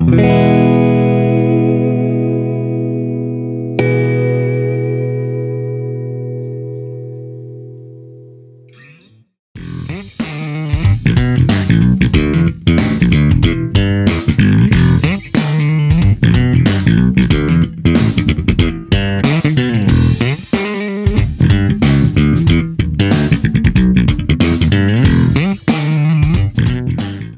Mm-hmm.